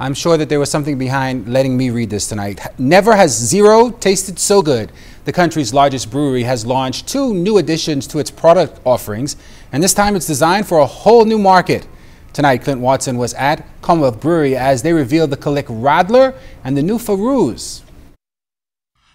I'm sure that there was something behind letting me read this tonight. Never has zero tasted so good. The country's largest brewery has launched two new additions to its product offerings, and this time it's designed for a whole new market. Tonight, Clint Watson was at Commonwealth Brewery as they revealed the Kalik Radler and the new Feroz.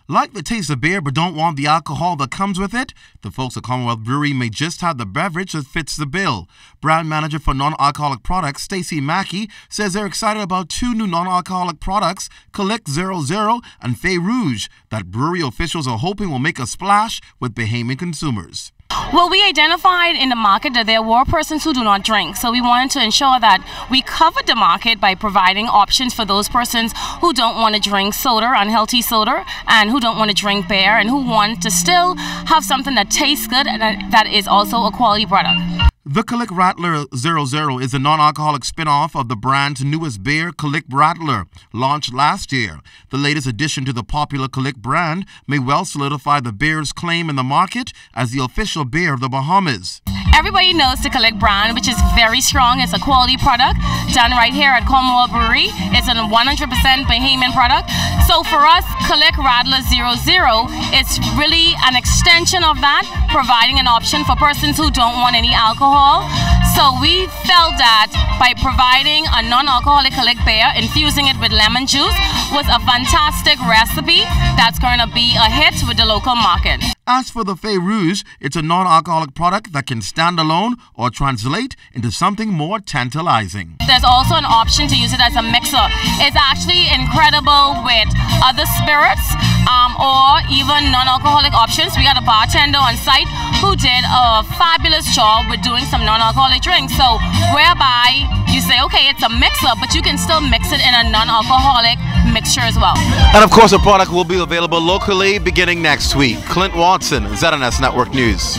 Like the taste of beer but don't want the alcohol that comes with it? The folks at Commonwealth Brewery may just have the beverage that fits the bill. Brand manager for non-alcoholic products, Stacy Mackey, says they're excited about two new non-alcoholic products, Kalik 00 and Feu Rouge, that brewery officials are hoping will make a splash with Bahamian consumers. Well, we identified in the market that there were persons who do not drink. So we wanted to ensure that we covered the market by providing options for those persons who don't want to drink soda, unhealthy soda, and who don't want to drink beer, and who want to still have something that tastes good and that is also a quality product. The Kalik Radler 00 is a non-alcoholic spin-off of the brand's newest beer, Kalik Radler, launched last year. The latest addition to the popular Kalik brand may well solidify the beer's claim in the market as the official beer of the Bahamas. Everybody knows the Kalik brand, which is very strong. It's a quality product done right here at Commonwealth Brewery. It's a 100% Bahamian product. So for us, Kalik Radler 00, is really an extension of that, providing an option for persons who don't want any alcohol. So we felt that by providing a non-alcoholic Kalik beer, infusing it with lemon juice was a fantastic recipe that's going to be a hit with the local market. As for the Feu Rouge, it's a non-alcoholic product that can stand alone or translate into something more tantalizing. There's also an option to use it as a mixer. It's actually incredible with other spirits um, or even non-alcoholic options. We got a bartender on site who did a fabulous job with doing some non-alcoholic drinks. So whereby say, okay, it's a mixer, but you can still mix it in a non-alcoholic mixture as well. And of course, the product will be available locally beginning next week. Clint Watson, ZNS Network News.